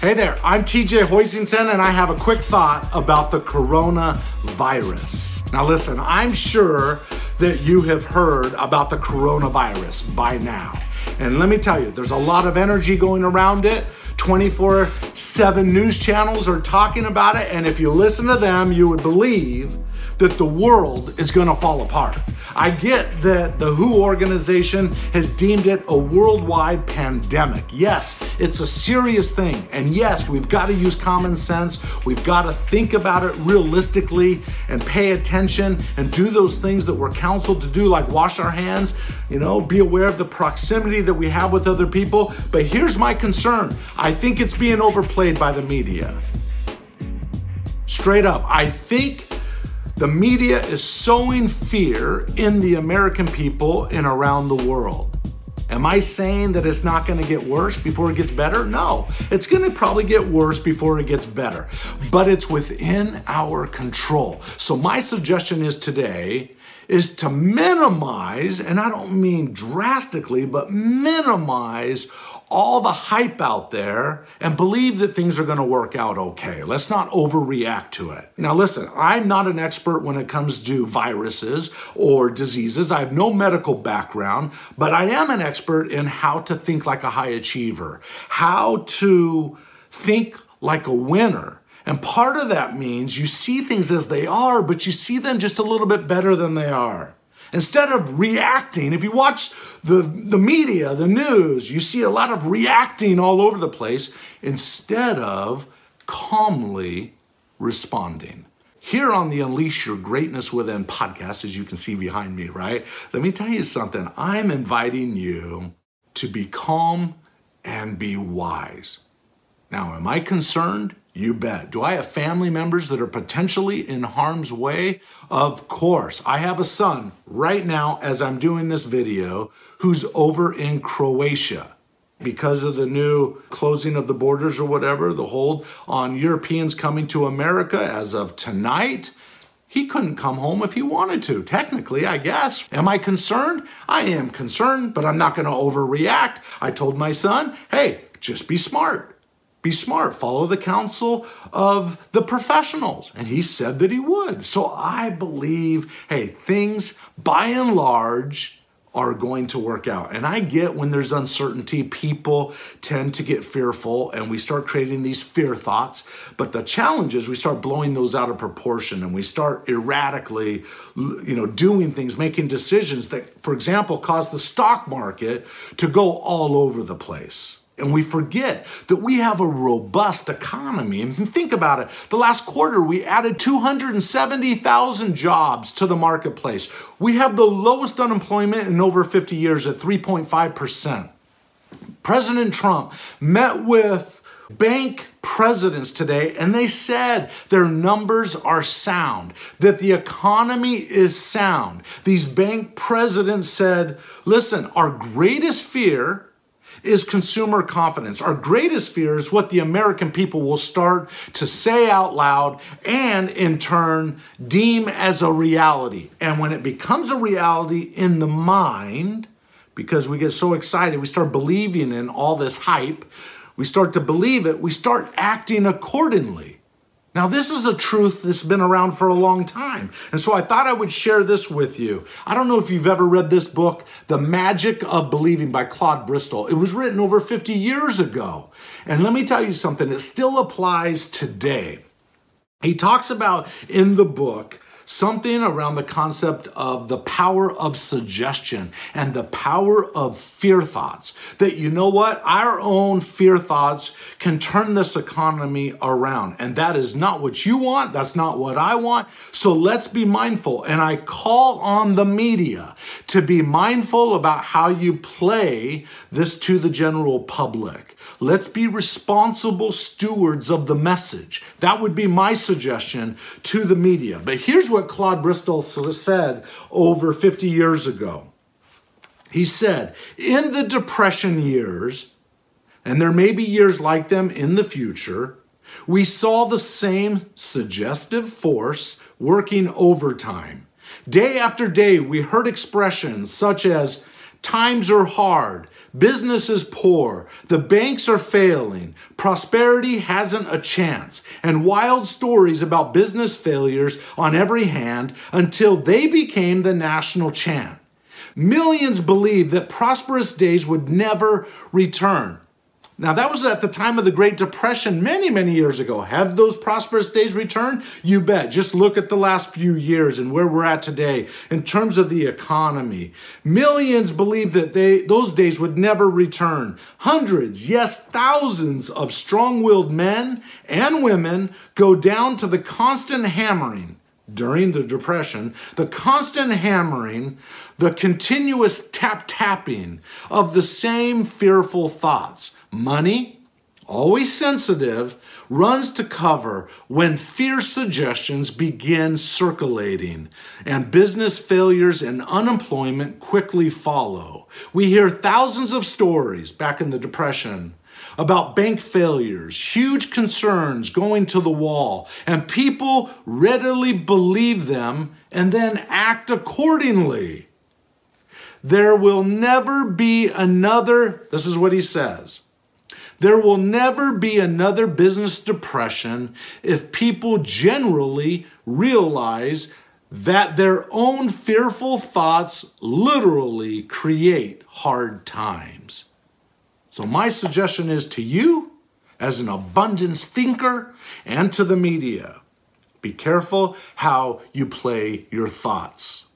Hey there, I'm TJ Hoisington, and I have a quick thought about the coronavirus. Now, listen, I'm sure that you have heard about the coronavirus by now. And let me tell you, there's a lot of energy going around it. 24 7 news channels are talking about it, and if you listen to them, you would believe that the world is going to fall apart. I get that the WHO organization has deemed it a worldwide pandemic. Yes, it's a serious thing. And yes, we've got to use common sense. We've got to think about it realistically and pay attention and do those things that we're counseled to do, like wash our hands, you know, be aware of the proximity that we have with other people. But here's my concern I think it's being overplayed by the media. Straight up, I think the media is sowing fear in the American people and around the world. Am I saying that it's not going to get worse before it gets better? No, it's going to probably get worse before it gets better, but it's within our control. So, my suggestion is today is to minimize, and I don't mean drastically, but minimize all the hype out there and believe that things are going to work out okay. Let's not overreact to it. Now, listen, I'm not an expert when it comes to viruses or diseases. I have no medical background, but I am an expert in how to think like a high achiever, how to think like a winner. And part of that means you see things as they are, but you see them just a little bit better than they are. Instead of reacting, if you watch the, the media, the news, you see a lot of reacting all over the place instead of calmly responding. Here on the Unleash Your Greatness Within podcast, as you can see behind me, right? Let me tell you something. I'm inviting you to be calm and be wise. Now, am I concerned? You bet. Do I have family members that are potentially in harm's way? Of course. I have a son right now as I'm doing this video who's over in Croatia because of the new closing of the borders or whatever, the hold on Europeans coming to America as of tonight. He couldn't come home if he wanted to, technically, I guess. Am I concerned? I am concerned, but I'm not going to overreact. I told my son, hey, just be smart. Be smart, follow the counsel of the professionals. And he said that he would. So I believe, hey, things by and large are going to work out. And I get when there's uncertainty, people tend to get fearful and we start creating these fear thoughts. But the challenge is we start blowing those out of proportion and we start erratically, you know, doing things, making decisions that, for example, cause the stock market to go all over the place. And we forget that we have a robust economy. And think about it the last quarter, we added 270,000 jobs to the marketplace. We have the lowest unemployment in over 50 years at 3.5%. President Trump met with bank presidents today and they said their numbers are sound, that the economy is sound. These bank presidents said, listen, our greatest fear is consumer confidence. Our greatest fear is what the American people will start to say out loud and in turn deem as a reality. And when it becomes a reality in the mind, because we get so excited, we start believing in all this hype, we start to believe it, we start acting accordingly. Now, this is a truth that's been around for a long time. And so I thought I would share this with you. I don't know if you've ever read this book, The Magic of Believing by Claude Bristol. It was written over 50 years ago. And let me tell you something, it still applies today. He talks about in the book something around the concept of the power of suggestion and the power of fear thoughts. That you know what? Our own fear thoughts can turn this economy around. And that is not what you want. That's not what I want. So let's be mindful. And I call on the media to be mindful about how you play this to the general public. Let's be responsible stewards of the message. That would be my suggestion to the media. But here's what Claude Bristol said over 50 years ago. He said, in the Depression years, and there may be years like them in the future, we saw the same suggestive force working overtime. Day after day, we heard expressions such as, times are hard, Business is poor. The banks are failing. Prosperity hasn't a chance. And wild stories about business failures on every hand until they became the national chant. Millions believed that prosperous days would never return. Now, that was at the time of the Great Depression many, many years ago. Have those prosperous days returned? You bet. Just look at the last few years and where we're at today in terms of the economy. Millions believed that they, those days would never return. Hundreds, yes, thousands of strong willed men and women go down to the constant hammering during the Depression, the constant hammering, the continuous tap tapping of the same fearful thoughts Money, always sensitive, runs to cover when fear suggestions begin circulating and business failures and unemployment quickly follow. We hear thousands of stories back in the Depression about bank failures, huge concerns going to the wall, and people readily believe them and then act accordingly. There will never be another, this is what he says there will never be another business depression if people generally realize that their own fearful thoughts literally create hard times. So, my suggestion is to you, as an abundance thinker, and to the media be careful how you play your thoughts.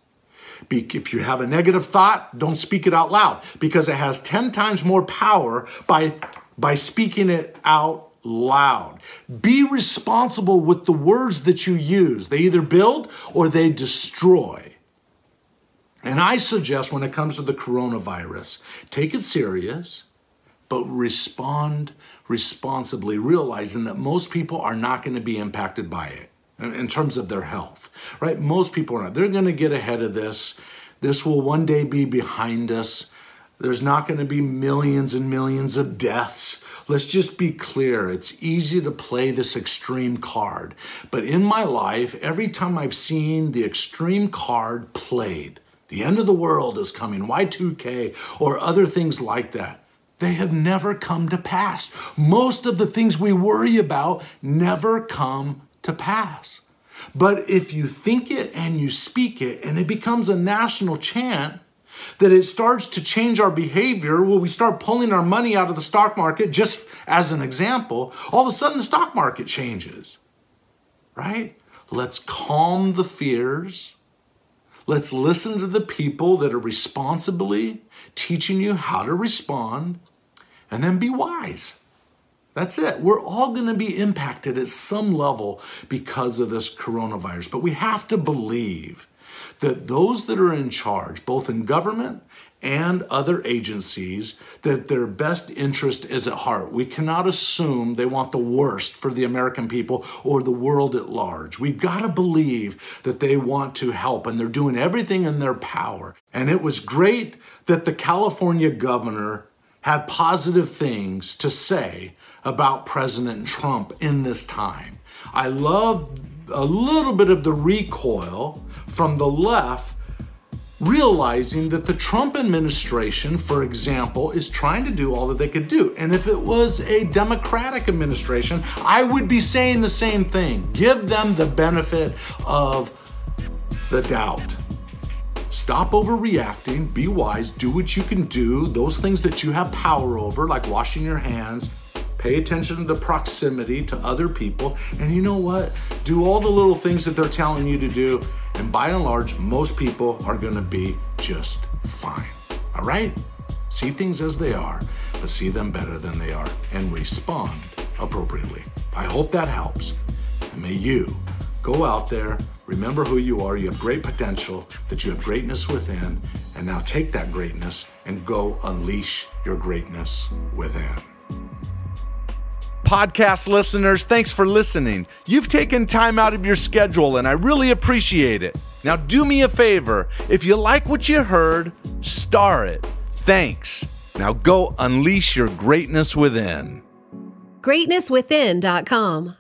If you have a negative thought, don't speak it out loud because it has 10 times more power by by speaking it out loud. Be responsible with the words that you use. They either build or they destroy. And I suggest when it comes to the coronavirus, take it serious, but respond responsibly, realizing that most people are not going to be impacted by it in terms of their health, right? Most people are not. They're going to get ahead of this. This will one day be behind us. There's not going to be millions and millions of deaths. Let's just be clear. It's easy to play this extreme card. But in my life, every time I've seen the extreme card played, the end of the world is coming, Y2K, or other things like that, they have never come to pass. Most of the things we worry about never come to pass. But if you think it and you speak it and it becomes a national chant, that it starts to change our behavior Will we start pulling our money out of the stock market, just as an example, all of a sudden the stock market changes, right? Let's calm the fears. Let's listen to the people that are responsibly teaching you how to respond and then be wise. That's it. We're all going to be impacted at some level because of this coronavirus, but we have to believe that those that are in charge, both in government and other agencies, that their best interest is at heart. We cannot assume they want the worst for the American people or the world at large. We've got to believe that they want to help and they're doing everything in their power. And it was great that the California governor had positive things to say about President Trump in this time. I love a little bit of the recoil from the left realizing that the Trump administration, for example, is trying to do all that they could do. And if it was a Democratic administration, I would be saying the same thing. Give them the benefit of the doubt. Stop overreacting, be wise, do what you can do, those things that you have power over, like washing your hands, Pay attention to the proximity to other people. And you know what? Do all the little things that they're telling you to do. And by and large, most people are going to be just fine. All right? See things as they are, but see them better than they are and respond appropriately. I hope that helps. And may you go out there, remember who you are. You have great potential, that you have greatness within. And now take that greatness and go unleash your greatness within podcast listeners, thanks for listening. You've taken time out of your schedule, and I really appreciate it. Now, do me a favor if you like what you heard, star it. Thanks. Now go unleash your greatness within. GreatnessWithin.com